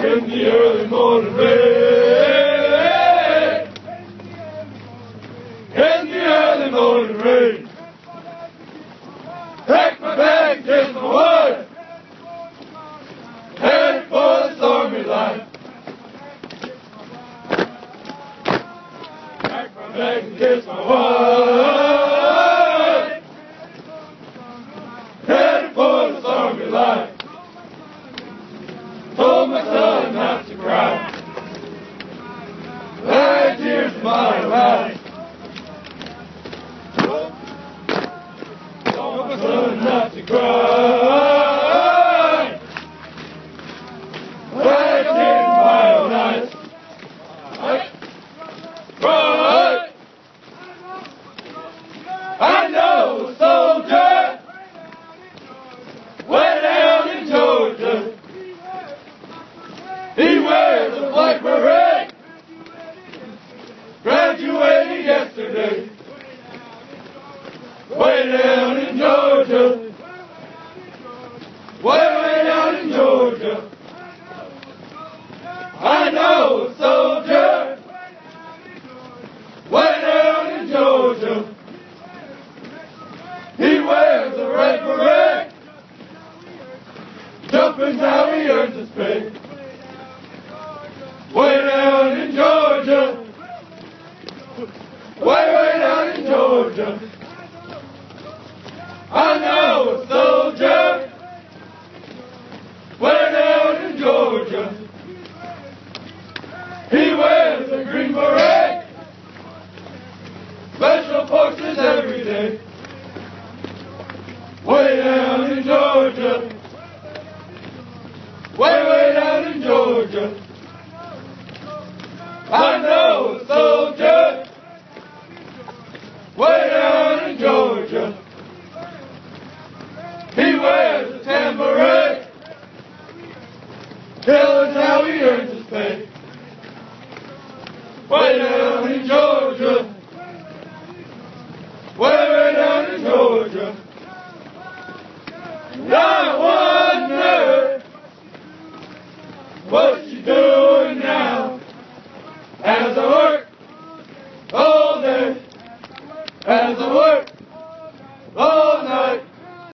the rain. In the early morning rain. Pack my kiss my wife. Headed for the stormy life. Pack my and kiss my wife. My. Told my son not to cry. Dry tears in my eyes. Right. I know a soldier way down in Georgia. He wears a black beret. Graduated yesterday. Way down in Georgia. Way, way down in Georgia. I know a soldier. Way down in Georgia. He wears a red beret. Jumping's how he earns his pay. Way down in Georgia. Way, way down in Georgia. I know a soldier. Way down in Georgia. He wears a green beret. Special forces every day. Way down in Georgia. Way, way down in Georgia. Tell us how he earns his pay. Way down in Georgia. Way, down in Georgia. And I wonder what